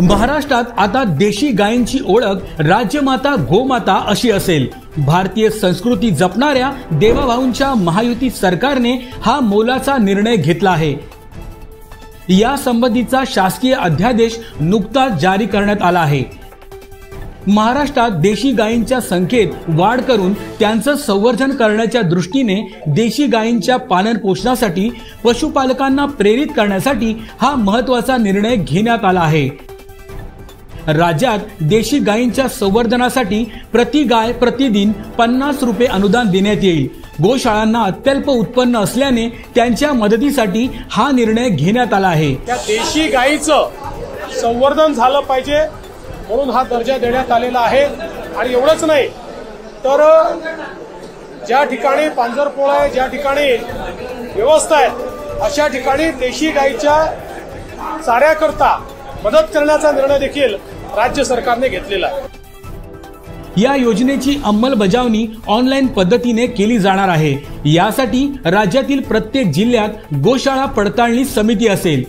महाराष्ट्रात आता देशी गायींची ओळख राज्यमाता गोमाता अशी असेल. भारतीय संस्कृती जपणाऱ्या देवाभाऊंच्या महायुती सरकारने हा मोलाचा निर्णय घेतला आहे. या संबंधीचा शासकीय अध्यादेश नुकताच जारी करण्यात आला आहे. महाराष्ट्रात देशी गायींच्या संख्येत वाढ करून त्यांचं संवर्धन करण्याच्या दृष्टीने देशी गायींच्या पालन पोषणासाठी पशुपालकांना प्रेरित करण्यासाठी हा महत्त्वाचा निर्णय घेण्यात आला आहे. राज्यात देशी गायींच्या संवर्धनासाठी प्रति गाय प्रतिदिन पन्नास रुपये अनुदान देण्यात येईल. गोशाळांना अत्यल्प उत्पन्न असल्याने त्यांच्या मदतीसाठी हा निर्णय घेण्यात आला आहे. त्या देशी गायीचं संवर्धन झालं पाहिजे म्हणून हा दर्जा देण्यात आलेला आहे. आणि एवढंच नाही तर ज्या ठिकाणी पांजरपोळ आहे ज्या ठिकाणी व्यवस्था आहे अशा ठिकाणी देशी गायीच्या चाऱ्याकरता मदत करण्याचा निर्णय देखील राज्य सरकारने घेतलेला आहे. या योजनेची अंमलबजावणी ऑनलाईन पद्धतीने केली जाणार आहे. यासाठी राज्यातील प्रत्येक जिल्ह्यात गोशाळा पडताळणी समिती असेल.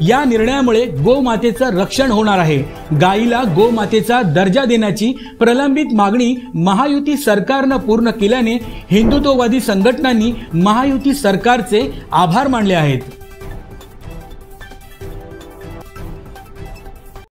या निर्णयामुळे गोमातेचं रक्षण होणार आहे. गायीला गोमातेचा दर्जा देण्याची प्रलंबित मागणी महायुती सरकारनं पूर्ण केल्याने हिंदुत्ववादी संघटनांनी महायुती सरकारचे आभार मानले आहेत.